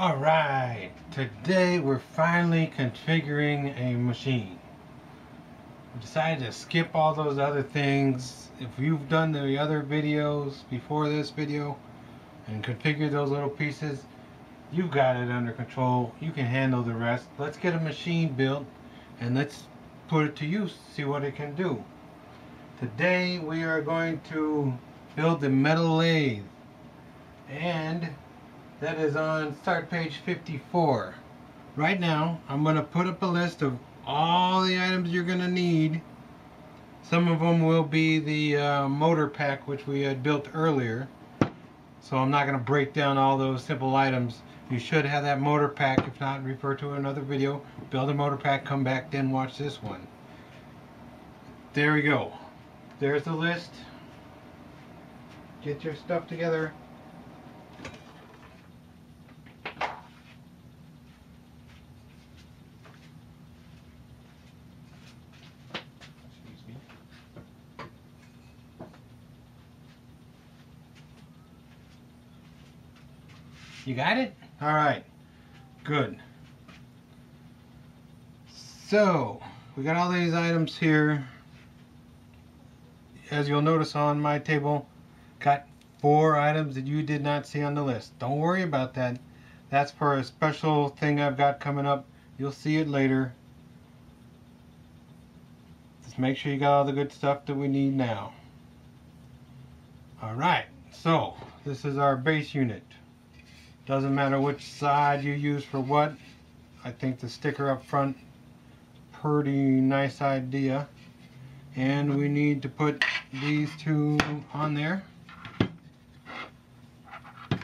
Alright, today we're finally configuring a machine. We decided to skip all those other things. If you've done the other videos before this video and configured those little pieces, you've got it under control. You can handle the rest. Let's get a machine built and let's put it to use, see what it can do. Today we are going to build the metal lathe and that is on start page 54. Right now, I'm going to put up a list of all the items you're going to need. Some of them will be the uh, motor pack which we had built earlier. So I'm not going to break down all those simple items. You should have that motor pack. If not, refer to another video. Build a motor pack, come back, then watch this one. There we go. There's the list. Get your stuff together. You got it? All right. Good. So, we got all these items here. As you'll notice on my table, got four items that you did not see on the list. Don't worry about that. That's for a special thing I've got coming up. You'll see it later. Just make sure you got all the good stuff that we need now. Alright, so this is our base unit. Doesn't matter which side you use for what. I think the sticker up front, pretty nice idea. And we need to put these two on there.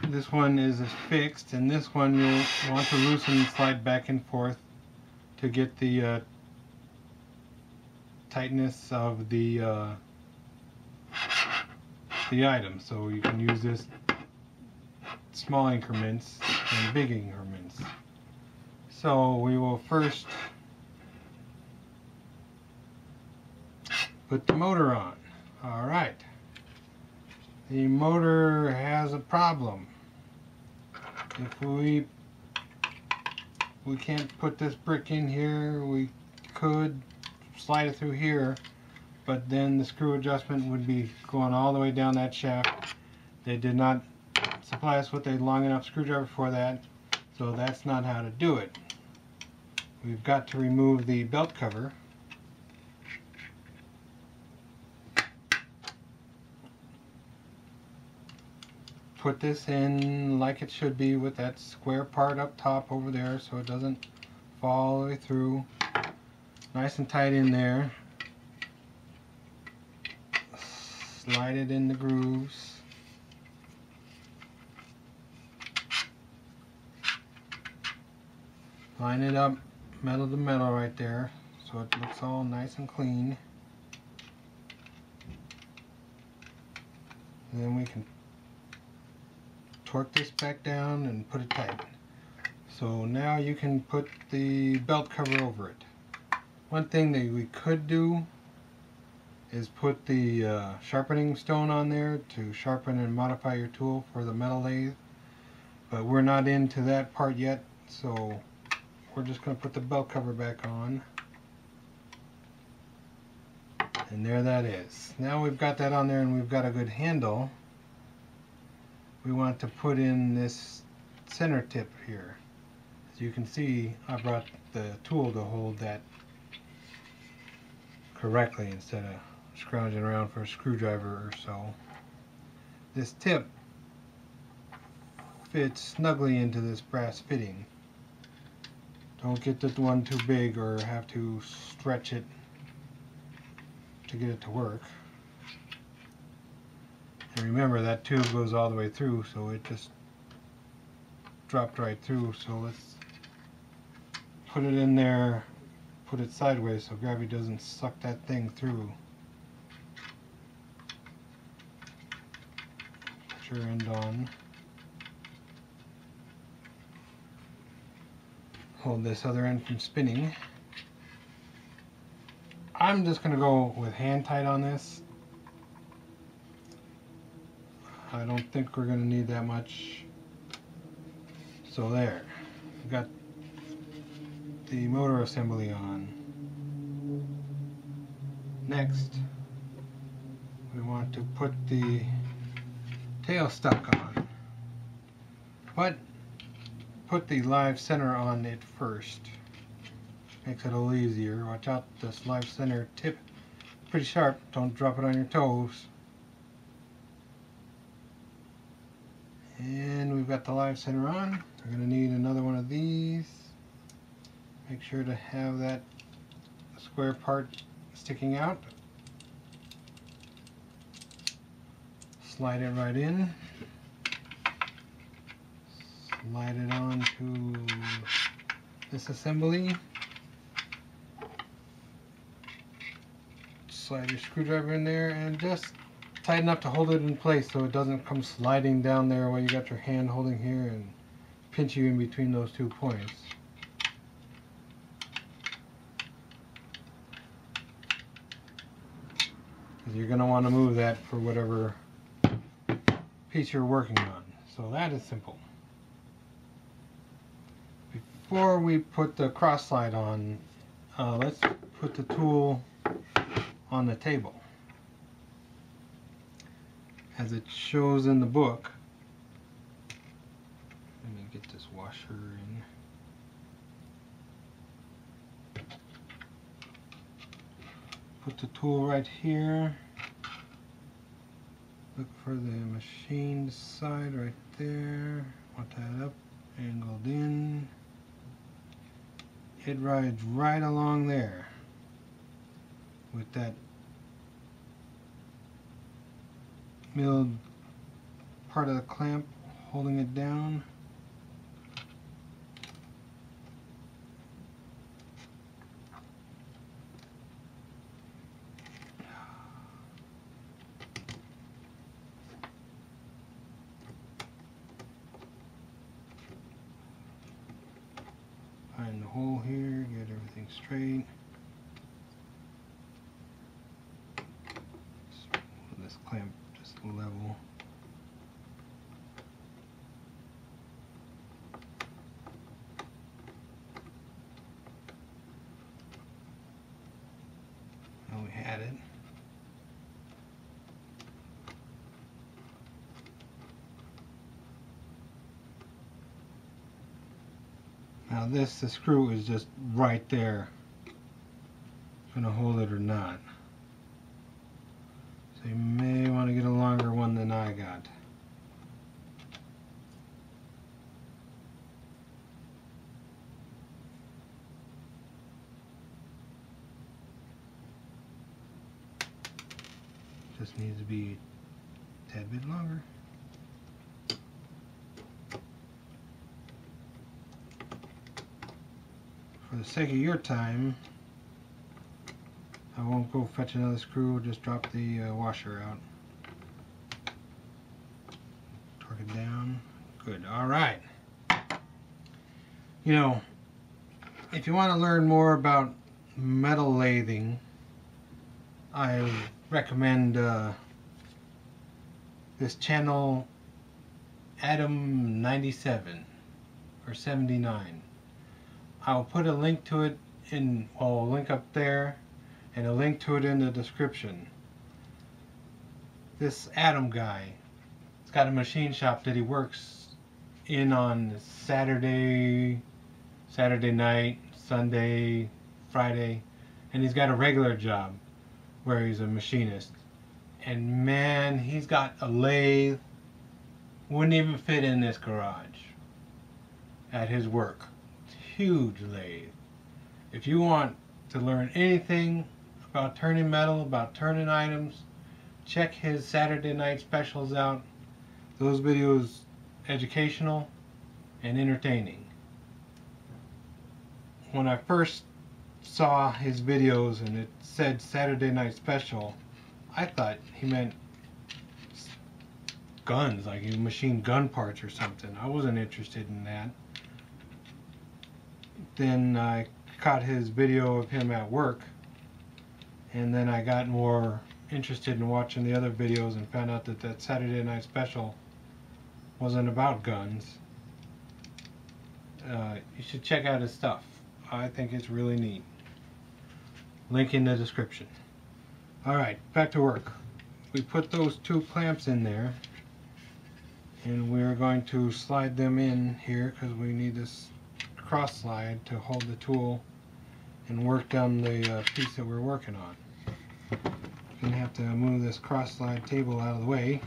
This one is fixed and this one you'll want to loosen and slide back and forth to get the uh, tightness of the uh, the item. So you can use this small increments and big increments. So we will first put the motor on. Alright. The motor has a problem. If we we can't put this brick in here, we could slide it through here, but then the screw adjustment would be going all the way down that shaft. They did not us with a long enough screwdriver for that, so that's not how to do it. We've got to remove the belt cover. Put this in like it should be with that square part up top over there so it doesn't fall all the way through. Nice and tight in there. Slide it in the grooves. Line it up metal to metal right there so it looks all nice and clean. And then we can torque this back down and put it tight. So now you can put the belt cover over it. One thing that we could do is put the uh, sharpening stone on there to sharpen and modify your tool for the metal lathe but we're not into that part yet so we're just going to put the belt cover back on. And there that is. Now we've got that on there and we've got a good handle. We want to put in this center tip here. As you can see, I brought the tool to hold that correctly instead of scrounging around for a screwdriver or so. This tip fits snugly into this brass fitting. Don't get the one too big or have to stretch it to get it to work. And remember that tube goes all the way through so it just dropped right through so let's put it in there put it sideways so gravity doesn't suck that thing through. Put your end on. Hold this other end from spinning. I'm just going to go with hand tight on this. I don't think we're going to need that much. So there, we got the motor assembly on. Next, we want to put the tailstock on. But put the live center on it first. Makes it a little easier. Watch out, this live center tip pretty sharp. Don't drop it on your toes. And we've got the live center on. We're going to need another one of these. Make sure to have that square part sticking out. Slide it right in. Slide it on to this assembly. Slide your screwdriver in there and just tighten up to hold it in place so it doesn't come sliding down there while you got your hand holding here and pinch you in between those two points. you're going to want to move that for whatever piece you're working on. So that is simple. Before we put the cross slide on, uh, let's put the tool on the table. As it shows in the book, let me get this washer in. Put the tool right here. Look for the machined side right there. Want that up, angled in. It rides right along there with that milled part of the clamp holding it down. Find the hole here, get straight. This clamp just level. Now we had it. Now this, the screw is just right there. Gonna hold it or not. So you may want to get a longer one than I got. Just needs to be a tad bit longer. For the sake of your time, I won't go fetch another screw, just drop the uh, washer out. Torque it down. Good, alright. You know, if you want to learn more about metal lathing, I recommend uh, this channel Adam 97 or 79. I'll put a link to it in, well, a link up there and a link to it in the description. This Adam guy, he's got a machine shop that he works in on Saturday, Saturday night, Sunday, Friday, and he's got a regular job where he's a machinist. And man, he's got a lathe, wouldn't even fit in this garage at his work. Huge lathe. If you want to learn anything about turning metal, about turning items, check his Saturday night specials out. Those videos educational and entertaining. When I first saw his videos and it said Saturday night special, I thought he meant guns, like machine gun parts or something. I wasn't interested in that. Then I caught his video of him at work and then I got more interested in watching the other videos and found out that that Saturday night special wasn't about guns uh, you should check out his stuff. I think it's really neat. Link in the description. Alright, back to work. We put those two clamps in there and we're going to slide them in here because we need this cross slide to hold the tool and work down the uh, piece that we're working on. Gonna have to move this cross slide table out of the way.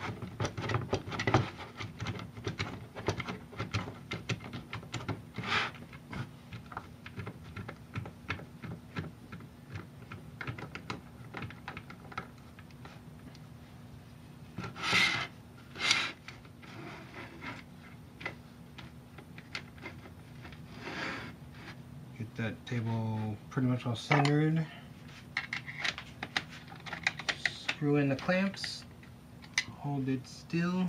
Get that table pretty much all centered. Screw in the clamps. Hold it still.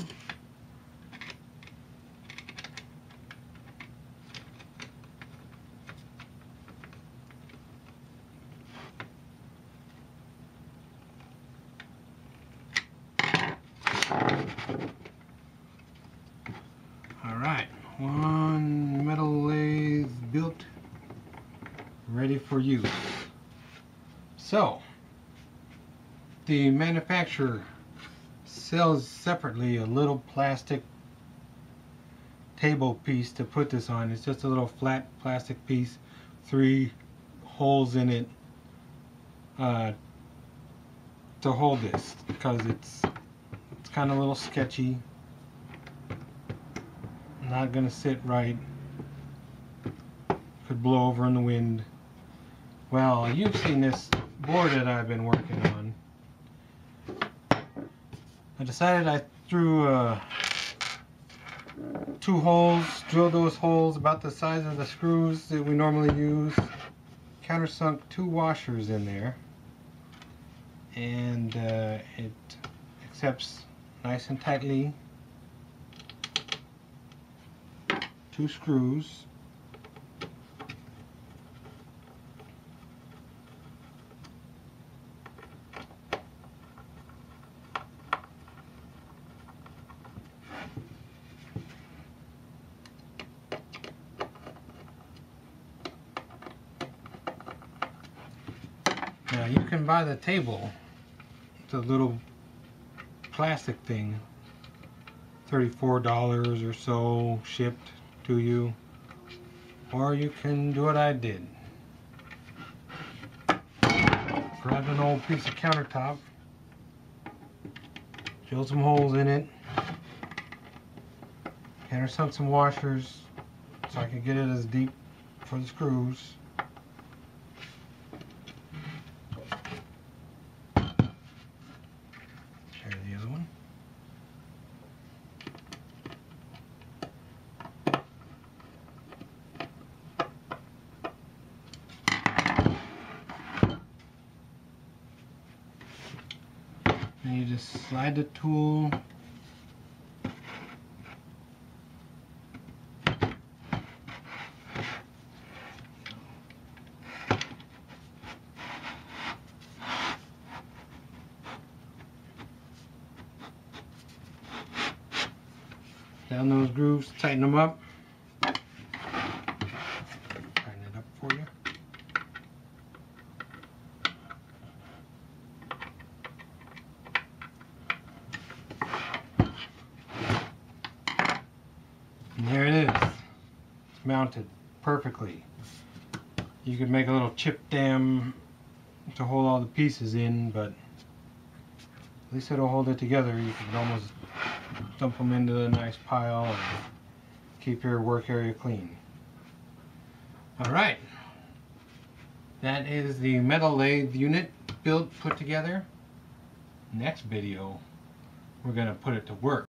Alright, one metal lathe built ready for use. So, the manufacturer sells separately a little plastic table piece to put this on. It's just a little flat plastic piece, three holes in it uh, to hold this because it's it's kind of a little sketchy. Not gonna sit right. Could blow over in the wind. Well, you've seen this board that I've been working on. I decided I threw uh, two holes, drilled those holes about the size of the screws that we normally use, countersunk two washers in there, and uh, it accepts nice and tightly. Two screws You can buy the table, the little plastic thing, $34 or so shipped to you. Or you can do what I did. Grab an old piece of countertop, drill some holes in it, and countersunk some washers so I could get it as deep for the screws. Share the other one. And you just slide the tool down those grooves, tighten them up. Tighten it up for you. And there it is. It's mounted perfectly. You could make a little chip dam to hold all the pieces in, but at least it'll hold it together. You can almost dump them into a nice pile and keep your work area clean. Alright. That is the metal lathe unit built, put together. Next video, we're going to put it to work.